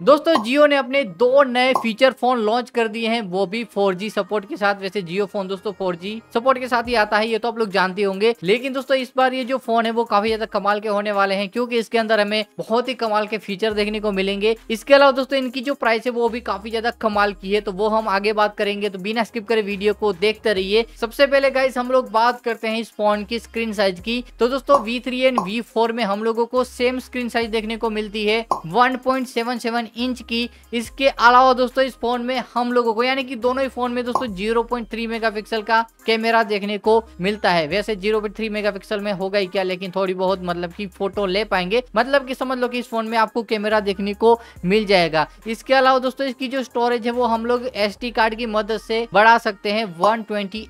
दोस्तों, जियो ने अपने दो नए फीचर फ़ोन लॉन्च कर दिए हैं। वो भी 4G सपोर्ट के साथ। वैसे जियो फ़ोन दोस्तों 4G सपोर्ट के साथ ही आता है, ये तो आप लोग जानते होंगे। लेकिन दोस्तों, इस बार ये जो फ़ोन है, वो काफ़ी ज़्यादा कमाल के होने वाले हैं, क्योंकि इसके अंदर हमें बहुत ही कमाल के फीचर देखने को मिलेंगे। इसके अलावा दोस्तों, इनकी जो प्राइस है, वो भी काफ़ी ज़्यादा कमाल की है। तो वो हम आगे बात करेंगे तो बिना स्किप करे वीडियो को देखते रहिए। सबसे पहले गाइस हम लोग बात करते हैं इस फ़ोन की स्क्रीन साइज़ की। तो दोस्तों वी एंड वी में हम लोगों को सेम स्क्रीन साइज़ देखने को मिलती है। वन इंच की। इसके अलावा दोस्तों, इस फ़ोन में हम लोगों को, यानी कि दोनों ही फ़ोन में दोस्तों 0.3 मेगापिक्सल का कैमरा देखने को मिलता है। वैसे 0.3 मेगापिक्सल में होगा ही क्या, लेकिन थोड़ी बहुत मतलब की फ़ोटो ले पाएँगे। मतलब कि समझ लो कि इस फ़ोन में आपको कैमरा देखने को मिल जाएगा। इसके अलावा दोस्तों, इसकी जो स्टोरेज है, वो हम लोग एस कार्ड की मदद से बढ़ा सकते हैं वन ट्वेंटी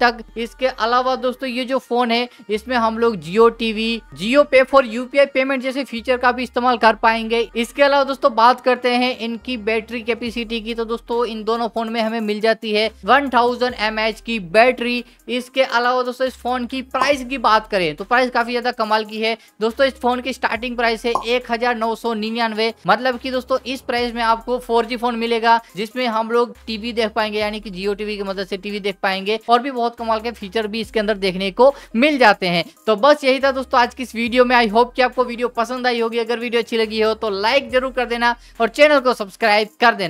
तक। इसके अलावा दोस्तों, ये जो फ़ोन है, इसमें हम लोग Jio TV Jio pay for UPI payment जैसे फीचर का भी इस्तेमाल कर पाएँगे। इसके अलावा दोस्तों बात करते हैं इनकी बैटरी कैपेसिटी की तो दोस्तों, इन दोनों फ़ोन में हमें मिल जाती है 1000 थाउज़ेंड की बैटरी। इसके अलावा दोस्तों, इस फ़ोन की प्राइस की बात करें तो प्राइस काफ़ी ज़्यादा कमाल की है। दोस्तों, इस फ़ोन की स्टार्टिंग प्राइस है एक हज़ार नौ सौ निन्यानवे। मतलब की दोस्तों, इस प्राइस में आपको फोर फ़ोन मिलेगा, जिसमें हम लोग टीवी देख पाएँगे, यानी कि जियो टीवी की मदद से टीवी देख पाएँगे, और भी बहुत कमाल के फीचर भी इसके अंदर देखने को मिल जाते हैं। तो बस यही था दोस्तों, आज की इस वीडियो में। आई होप कि आपको वीडियो पसंद आई होगी। अगर वीडियो अच्छी लगी हो तो लाइक ज़रूर कर देना और चैनल को सब्सक्राइब कर देना।